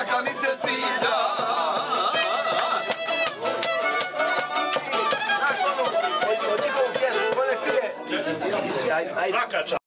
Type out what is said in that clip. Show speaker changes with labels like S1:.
S1: Traka mi se zbilja
S2: Traka